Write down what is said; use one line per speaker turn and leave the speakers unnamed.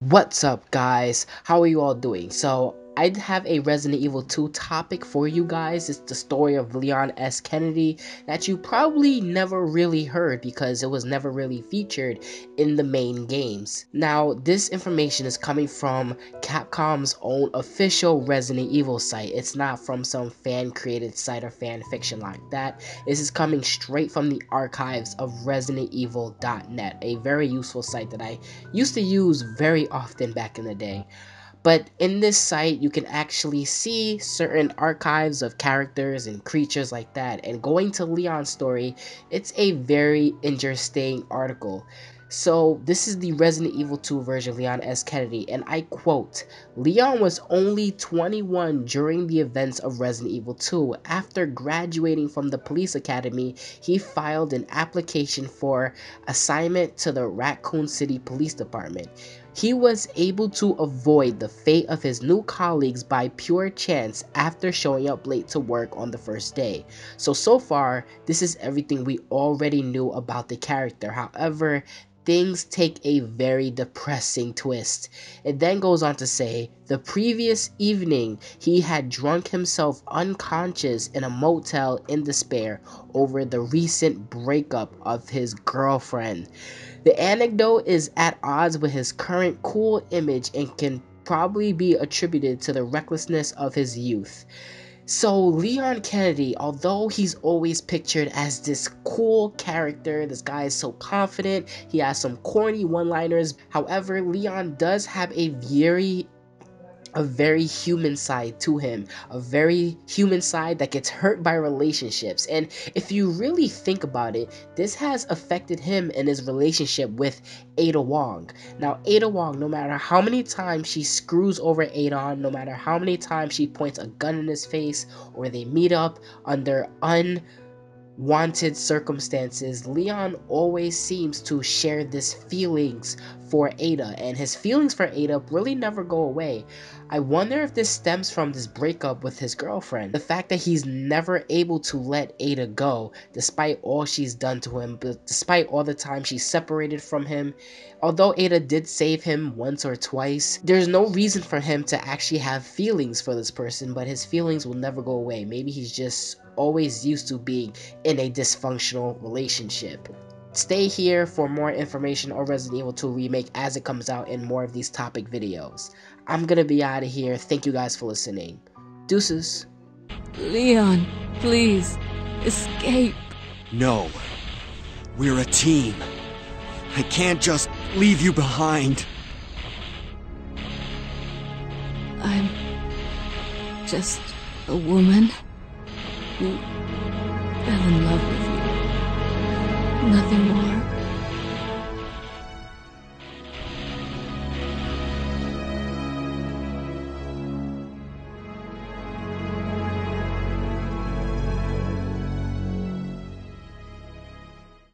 What's up guys? How are you all doing? So I have a Resident Evil 2 topic for you guys. It's the story of Leon S. Kennedy that you probably never really heard because it was never really featured in the main games. Now, this information is coming from Capcom's own official Resident Evil site. It's not from some fan created site or fan fiction like that. This is coming straight from the archives of ResidentEvil.net, a very useful site that I used to use very often back in the day. But in this site, you can actually see certain archives of characters and creatures like that. And going to Leon's story, it's a very interesting article. So this is the Resident Evil 2 version of Leon S. Kennedy, and I quote, Leon was only 21 during the events of Resident Evil 2. After graduating from the police academy, he filed an application for assignment to the Raccoon City Police Department. He was able to avoid the fate of his new colleagues by pure chance after showing up late to work on the first day. So, so far, this is everything we already knew about the character. However, things take a very depressing twist. It then goes on to say, the previous evening, he had drunk himself unconscious in a motel in despair over the recent breakup of his girlfriend. The anecdote is at odds with his current cool image and can probably be attributed to the recklessness of his youth. So, Leon Kennedy, although he's always pictured as this cool character, this guy is so confident, he has some corny one liners. However, Leon does have a very a very human side to him, a very human side that gets hurt by relationships. And if you really think about it, this has affected him in his relationship with Ada Wong. Now, Ada Wong, no matter how many times she screws over Adon, no matter how many times she points a gun in his face, or they meet up under un wanted circumstances, Leon always seems to share this feelings for Ada, and his feelings for Ada really never go away. I wonder if this stems from this breakup with his girlfriend. The fact that he's never able to let Ada go, despite all she's done to him, but despite all the time she's separated from him. Although Ada did save him once or twice, there's no reason for him to actually have feelings for this person, but his feelings will never go away. Maybe he's just always used to being in a dysfunctional relationship. Stay here for more information on Resident Evil 2 Remake as it comes out in more of these topic videos. I'm gonna be out of here. Thank you guys for listening. Deuces.
Leon, please, escape.
No. We're a team. I can't just leave you behind.
I'm just a woman who fell in love with you. Nothing more.